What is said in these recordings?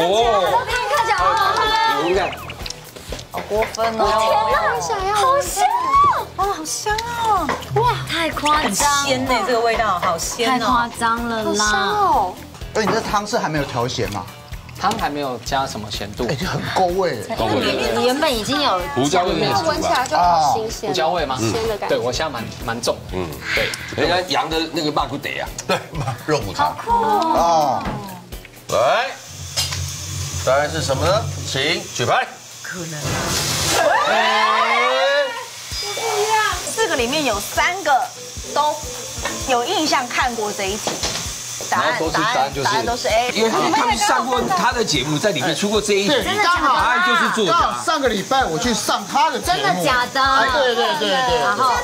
哦，看起来好好喝，你看，过分哦！想要好香哇，好香哦！太夸很张，鲜呢，这个味道好太鲜夸哦。张了啦！哦，而你这汤是还没有调咸嘛？汤还没有加什么咸度哎，，就很够味。你原本已经有胡椒味面它闻起来就好新鲜，胡椒味吗？鲜的感觉。对我现在蛮蛮重，嗯，对，人家羊的那个霸骨得啊，对，肉骨茶。哦，来，答案是什么呢？请举牌。可能四个里面有三个都有印象看过这一题，答案都是答案就是答案都是 A，因为他们他们上过他的节目，在里面出过这一对，题，刚好答案就是作刚好家。上个礼拜我去上他的节目，真的假的？哎，对对对对。然后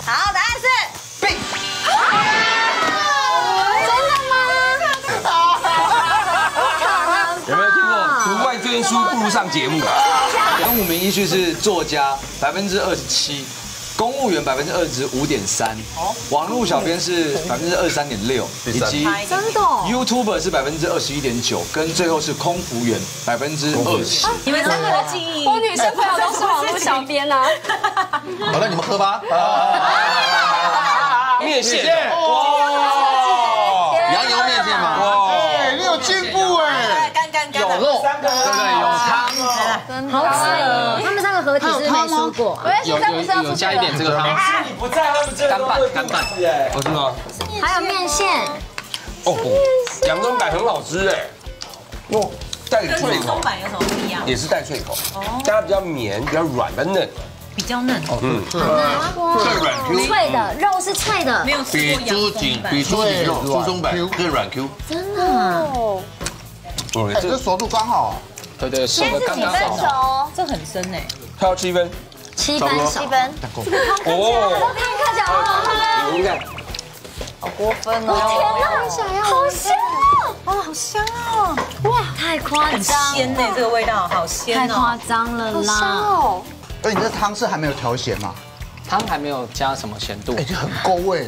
读书不如上节目”？前五名依序是作家百分之二十七，公务员百分之二十五点三，网络小编是百分之二十三点六，以及真的哦 YouTuber 是百分之二十一点九，跟最后是空服员百分之二十。你们三个的记忆，我女生朋友都是网络小编啊，好，那你们喝吧。面线，羊油面线嘛。哇，哎，你有进步哎，干干干的。肉，对对，有汤，好扯！他们三个合体是不是没输过？有有有加一点这个汤，是你不在，他们这干拌干拌，哦是吗？还有面线，哦，阳春白很好吃哎，哦，带脆口，松板有什么不一样？也是带脆口，但它比较绵，比较软比较嫩，比较嫩，嗯。更软 Q，脆的肉是脆的。没，有吃比过羊猪颈。比猪颈肉猪松板更软 Q。真的啊。哦，哎，这熟度刚好。对对，熟的刚刚好。熟，这很深哎。它要七分，七分熟，七分，这个汤，看起来好好喝，你看，过分哦！想要好香哇，好香哦！太夸很张，鲜哎，这个味道好鲜太夸哦。张了啦！哦，而你这汤是还没有调咸嘛？汤还没有加什么咸度。哎，，就很够味。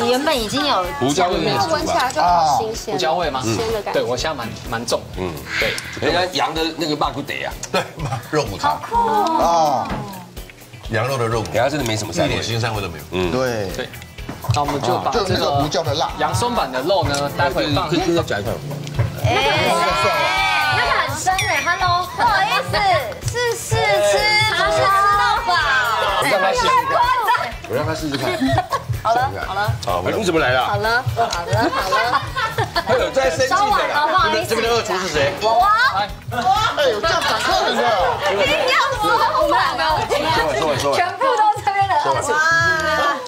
你原本已经有胡椒味面它闻起来就好新鲜，胡椒味吗？鲜的感觉。对我现在蛮蛮重，嗯，对，人家羊的那个霸骨得啊，对，肉骨茶，哦，羊肉的肉骨，人家真的没什么一点膻味。腥膻味都没有。嗯，对，对。那我们就把这个胡椒的辣。洋松版的肉呢，待会放。可以可以再夹一块。那我让他试试看。好了好了，好，你怎么来了？好了好了好了，还 有在生气的好意思？这边，的二厨是谁？哎，呦这样赶客人的。我。们两个。说完说完。全部都这边的二厨，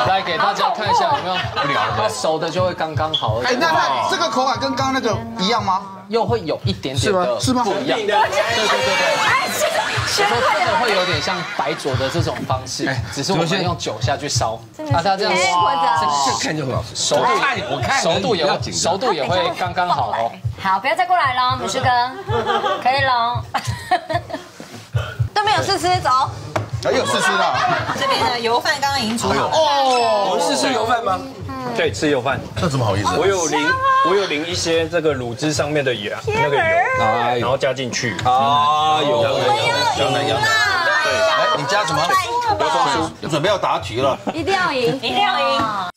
来给大家看一下有没有不了，它熟的就会刚刚好，而哎，且那那这个口感跟刚刚那个一样吗？又会有一点点的不一样，对对对对。说真的会有点像白灼的这种方式，只是我们用酒下去烧，啊，它这样这看就很好吃。熟度我看熟度也熟度也会刚刚好哦。好，不要再过来了，母狮哥，可以了。都没有试吃，走。哎，有试吃的。这边的油饭刚刚已经煮好了，我们是吃油饭吗？对，吃油饭。那怎么好意思？我有淋，我有淋一些这个卤汁上面的油，那个油，哎然后加进去。啊有。有有，有有。对，来，你加什么？有松叔。准备要答题了。一定要赢，一定要赢。